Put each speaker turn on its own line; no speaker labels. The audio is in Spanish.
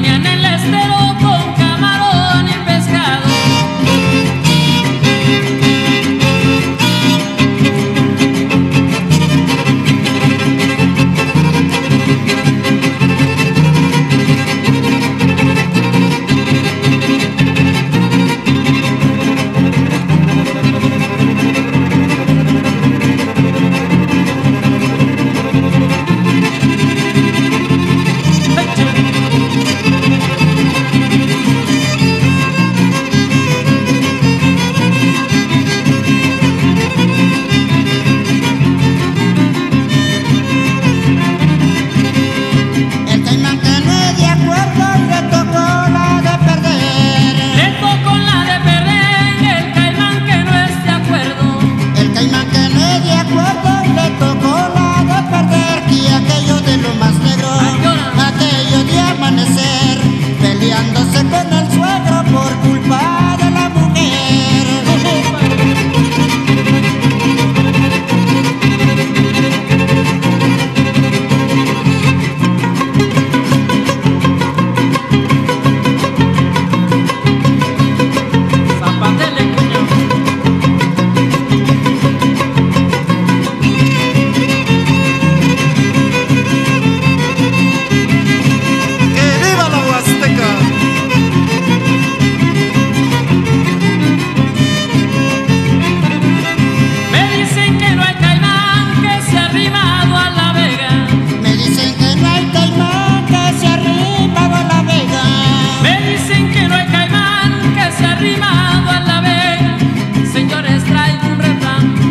tenían el estero trae un refrán.